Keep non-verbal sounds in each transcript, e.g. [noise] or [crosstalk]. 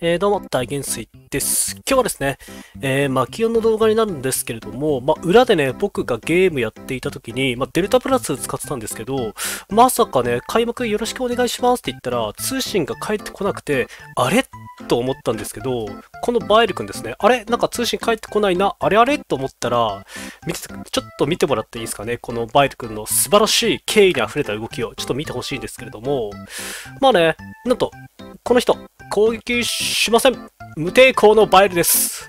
えー、どうも、大元帥です。今日はですね、えー、マキオンの動画になるんですけれども、まあ、裏でね、僕がゲームやっていた時に、まあ、デルタプラス使ってたんですけど、まさかね、開幕よろしくお願いしますって言ったら、通信が返ってこなくて、あれ？と思ったんですけど、このバイル君ですね、あれ？なんか通信返ってこないな、あれあれ？と思ったら、見て、ちょっと見てもらっていいですかね、このバイル君の素晴らしい敬意に溢れた動きを、ちょっと見てほしいんですけれども、まあね、なんと、この人、攻撃しません。無抵抗のバイルです。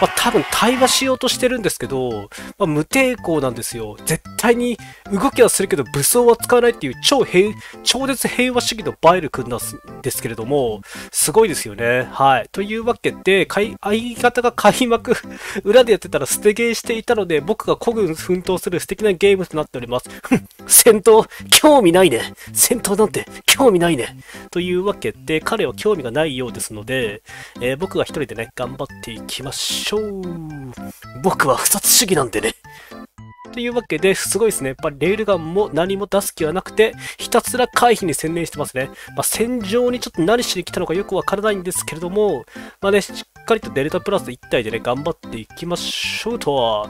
まあ、多分対話しようとしてるんですけど、まあ、無抵抗なんですよ。絶対に動きはするけど武装は使わないっていう超平、超絶平和主義のバイル君なんですけれども、すごいですよね。はい。というわけで、相方が開幕裏でやってたら捨てゲーしていたので、僕が孤軍奮闘する素敵なゲームとなっております。戦闘、興味ないね。戦闘なんて興味ないね。というわけで、彼は興味がないようですので、えー、僕が一人でね、頑張っていきましょう。しょう僕は不殺主義なんでね。というわけで、すごいですね。やっぱりレールガンも何も出す気はなくて、ひたすら回避に専念してますね。まあ、戦場にちょっと何しに来たのかよくわからないんですけれども、まあね、しっかりとデルタプラス1体でね、頑張っていきましょうとは。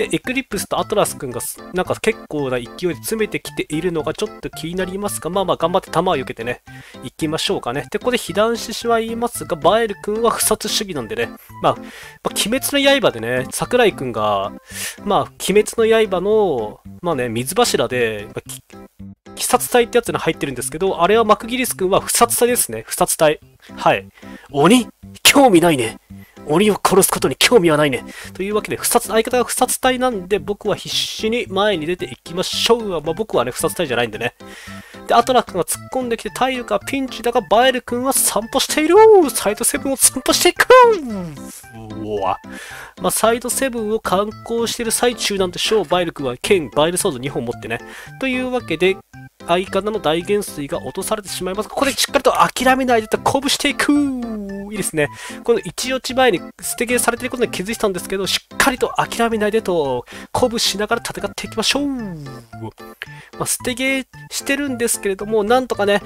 で、エクリプスとアトラス君がなんか結構な勢いで詰めてきているのがちょっと気になりますが、まあまあ頑張って弾を避けてね、行きましょうかね。で、ここで被弾してしまいますが、バエル君は不殺主義なんでね、まあ、まあ、鬼滅の刃でね、桜井君が、まあ、鬼滅の刃の、まあね、水柱で、鬼殺隊ってやつに入ってるんですけど、あれはマクギリス君は不殺隊ですね。不殺隊。はい。鬼？興味ないね。鬼を殺すことに興味はないね。というわけで、不殺、相方が不殺隊なんで、僕は必死に前に出ていきましょう。まあ、僕はね、不殺隊じゃないんでね。で、アトラ君が突っ込んできて、体力がピンチだが、バエル君は散歩しているサイドセブンを散歩していくうわ。まあ、サイドセブンを観光してる最中なんでしょう。バイル君は剣、バイルソード2本持ってね。というわけで、相方の大元帥が落とされてしまいます。ここでしっかりと諦めないでと鼓舞していくいいですね。この一落ち前に捨てゲーされてることに気づいたんですけど、しっかりと諦めないでと鼓舞しながら戦っていきましょう。まあ、捨てゲーしてるんですけれども、なんとかね、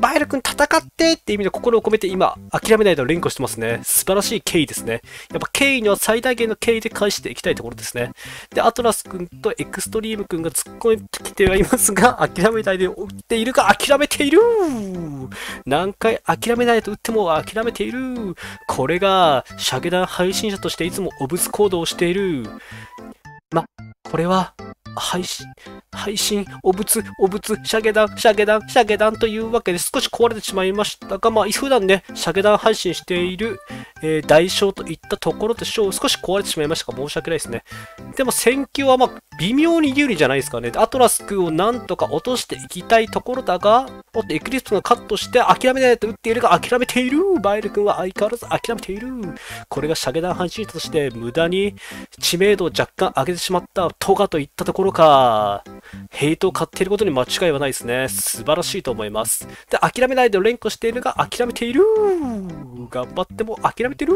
バイル君戦ってって意味で心を込めて今、諦めないで連呼してますね。素晴らしい敬意ですね。やっぱ敬意には最大限の敬意で返していきたいところですね。で、アトラス君とエクストリーム君が突っ込んできてはいますが、諦めないで打っているか諦めている何回諦めないと打っても諦めているこれが、シャゲダン配信者としていつもお物行動をしている。ま、これは、配信、配信、お仏、お仏、シャゲダン、シャゲダン、シャゲダンというわけで少し壊れてしまいましたが、まあ、普段ね、シャゲダン配信している、えー、代償といったところでしょう。少し壊れてしまいましたが、申し訳ないですね。でも、戦況はまあ、微妙に有利じゃないですかね。アトラスクをなんとか落としていきたいところだが、おっと、エクリプスがカットして諦めないと打っているが、諦めているバイル君は相変わらず諦めているこれがシャゲダン配信として無駄に知名度を若干上げてしまったトガといったところか。ヘイトを買っていることに間違いはないですね。素晴らしいと思います。で、諦めないで連呼しているが、諦めている頑張っても諦めてる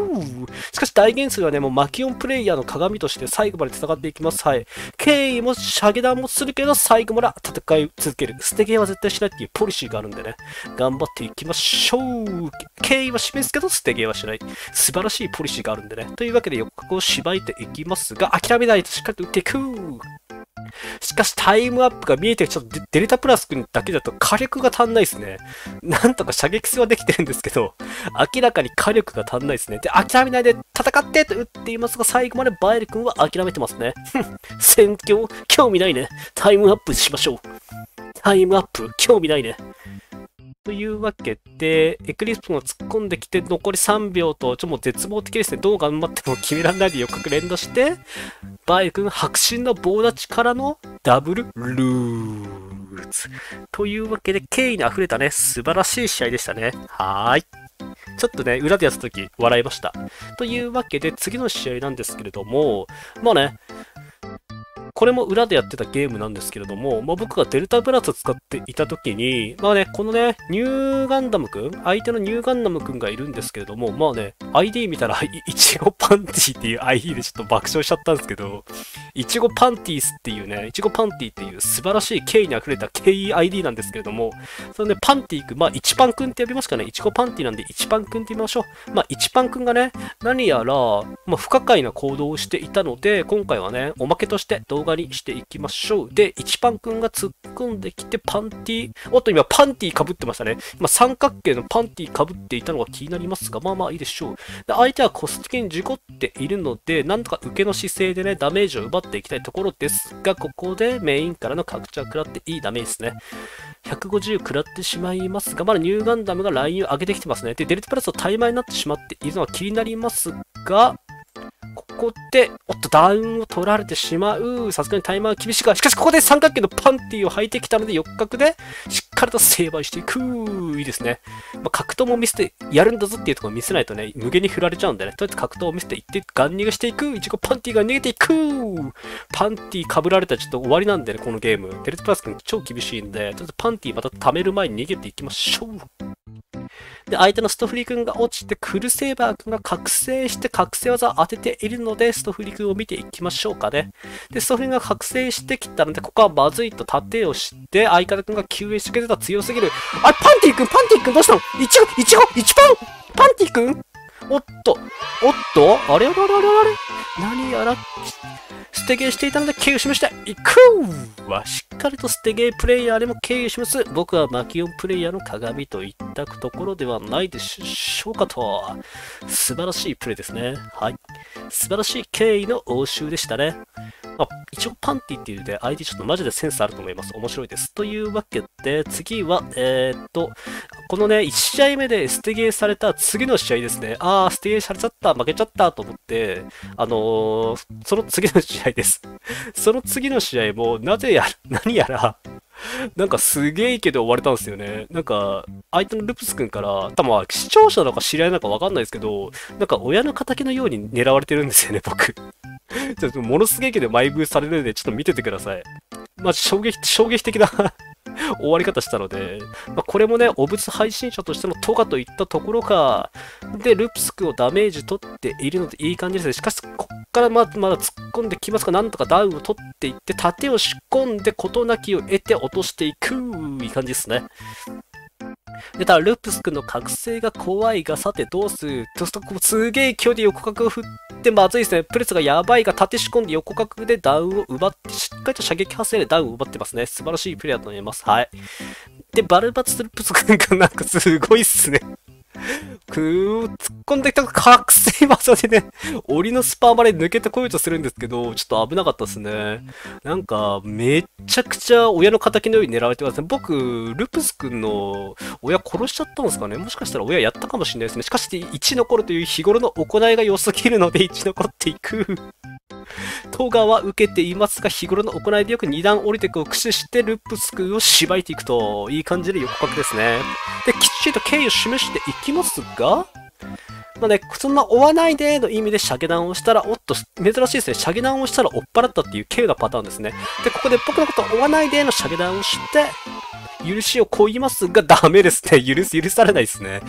しかし大元帥はね、もうマキオンプレイヤーの鏡として最後まで戦っていきます。はい。敬意もシャゲダンもするけど、最後まで戦い続ける。捨てゲーは絶対しないっていうポリシーがあるんでね。頑張っていきましょう。敬意は示すけど、捨てゲーはしない。素晴らしいポリシーがあるんでね。というわけで、予告をしばいていきますが、諦めないとしっかりと打っていくしかしタイムアップが見えてるちょっとデルタプラス君だけだと火力が足んないですね。なんとか射撃性はできてるんですけど、明らかに火力が足んないですね。で、諦めないで戦ってと打っていますが、最後までバエル君は諦めてますね。戦況興味ないね。タイムアップしましょう。タイムアップ興味ないね。というわけで、エクリプスが突っ込んできて、残り3秒と、ちょっともう絶望的ですね。どう頑張っても決められないでよく連打して、バイ君迫真の棒立ちからのダブルルーツ。というわけで、敬意に溢れたね、素晴らしい試合でしたね。はーい。ちょっとね、裏でやった時笑いました。というわけで、次の試合なんですけれども、まあね、これも裏でやってたゲームなんですけれども、まあ、僕がデルタブラス使っていた時に、まあね、このね、ニューガンダムくん、相手のニューガンダムくんがいるんですけれども、まあね、ID 見たら、いちごパンティっていう ID でちょっと爆笑しちゃったんですけど、いちごパンティースっていうね、いちごパンティっていう素晴らしい敬意に溢れた敬意 ID なんですけれども、そのね、パンティくん、まあ、一パンくんって呼びますかね、いちごパンティなんで一パンくんって言いましょう。まあ、一パンくんがね、何やら、まあ、不可解な行動をしていたので、今回はね、おまけとして動画にしていきましょう。で、一パンくんが突っ込んできて、パンティおっと、今、パンティ被ってましたね。今、三角形のパンティ被っていたのが気になりますが、まあまあいいでしょう。で、相手はコス的に事故っているので、なんとか受けの姿勢でね、ダメージを奪っていきたいところですが、ここでメインからの拡張食らっていいダメージですね。150食らってしまいますが、まだニューガンダムがラインを上げてきてますね。で、デルタプラスと怠慢になってしまっているのは気になりますが、ここで、おっと、ダウンを取られてしまう。さすがにタイマー厳しいが、しかしここで三角形のパンティを履いてきたので、四角で、しっかりと成敗していく。いいですね。まあ、格闘も見せてやるんだぞっていうところを見せないとね、無限に振られちゃうんでね、とりあえず格闘を見せていって、ガン逃げしていく。いちごパンティが逃げていく。パンティ被られたらちょっと終わりなんでね、このゲーム。デルトプラス君超厳しいんで、とりあえずパンティまた貯める前に逃げていきましょう。で、相手のストフリ君が落ちて、クルセイバー君が覚醒して覚醒技を当てているので、ストフリ君を見ていきましょうかね。で、ストフリ君が覚醒してきたので、ここはまずいと盾をして、相方君が救援してくれた強すぎる。あれ、パンティ君、パンティ君どうしたの？いちご、いちご、1パンパンティ君？おっと、おっと、あれ？あれ？あれ？あれ？あれ何やら、捨てゲーしていたので経由しました。いくはしっかりと捨てゲープレイヤーでも経由します。僕はマキオンプレイヤーの鏡といったところではないでしょうかと。素晴らしいプレイですね。はい。素晴らしい経緯の応酬でしたね。まあ、一応パンティっていうで、相手ちょっとマジでセンスあると思います。面白いです。というわけで、次は、えー、っと、このね、1試合目で捨てゲーされた次の試合ですね。あー、捨てゲーされちゃった、負けちゃったと思って、あのー、その次の試合です。[laughs] その次の試合も、なぜや、[laughs] 何やらなんかすげえいけど終われたんですよね。なんか、相手のルプス君から、多分視聴者なのか知り合いなのかわかんないですけど、なんか親の敵のように狙われてるんですよね、[laughs] 僕。ちょっとものすげえけど埋伏されるんで、ちょっと見ててください。まあ、衝撃、衝撃的な [laughs] 終わり方したので、まあ、これもね、お物配信者としてのトガといったところか、で、ルプスクをダメージ取っているのでいい感じですね。しかし、こっからまだまだ突っ込んできますが、なんとかダウンを取っていって、盾を仕込んで事なきを得て落としていく、いい感じですね。で、ただ、ルプス君の覚醒が怖いが、さてどうする？とすと、すげえ距離横角を振ってまずいですね。プレスがやばいが、立て仕込んで横角でダウンを奪って、しっかりと射撃発生でダウンを奪ってますね。素晴らしいプレイヤーと思います。はい。で、バルバツルプス君がなんかすごいっすね。くー、突っ込んできた覚醒技でね、檻のスパーまで抜けてこようとするんですけど、ちょっと危なかったですね。なんか、めちゃくちゃ親の仇のように狙われてますね。僕、ルプス君の親殺しちゃったんですかね？もしかしたら親やったかもしれないですね。しかし、1残るという日頃の行いが良すぎるので1残っていく。トガは受けていますが、日頃の行いでよく2段降りていくを駆使してルップスクをしばいていくと、いい感じで横角ですね。で、きっちりと敬意を示していきますが、まあね、そんな追わないでの意味で射下弾をしたら、おっと、珍しいですね。射下弾をしたら追っ払ったっていう軽なパターンですね。で、ここで僕のことを追わないでの射下弾をして、許しをこいますが、ダメですね。許す、許されないですね。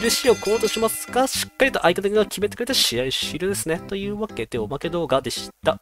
許しをこうとしますが、しっかりと相方が決めてくれた試合終了ですね。というわけで、おまけ動画でした。